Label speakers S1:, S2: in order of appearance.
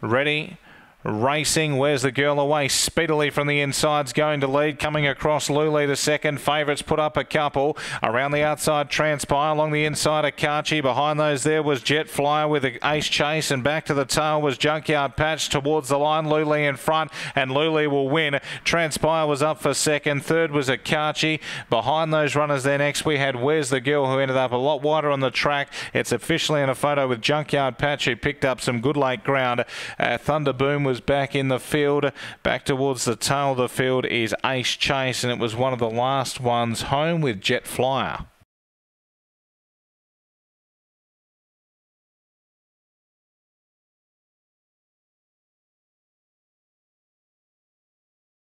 S1: ready, Racing, Where's the Girl away? Speedily from the insides, going to lead, coming across Lulu, the second. Favourites put up a couple. Around the outside, Transpire. Along the inside, Akachi. Behind those there was Jet Flyer with the Ace Chase. And back to the tail was Junkyard Patch towards the line. Lulu in front, and Lulu will win. Transpire was up for second. Third was Akachi. Behind those runners there next, we had Where's the Girl, who ended up a lot wider on the track. It's officially in a photo with Junkyard Patch, who picked up some good late ground. Uh, Thunder Boom back in the field. Back towards the tail of the field is Ace Chase, and it was one of the last ones home with Jet Flyer.